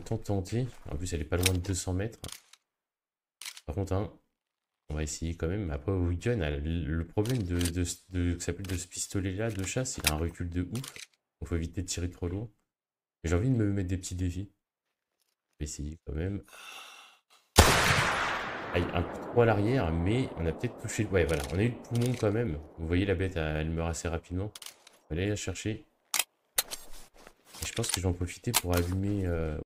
Autant tenter. En plus, elle est pas loin de 200 mètres. Par contre, hein, on va essayer quand même. Après, au gun, le problème de, de, de, de ce pistolet-là de chasse, il a un recul de ouf. Il faut éviter de tirer trop loin. J'ai envie de me mettre des petits défis. Je vais essayer quand même. Aïe, un peu trop à l'arrière, mais on a peut-être touché... Ouais, voilà, on a eu le poumon quand même. Vous voyez, la bête, elle meurt assez rapidement. On va aller la chercher. je pense que je vais profiter pour allumer... Euh,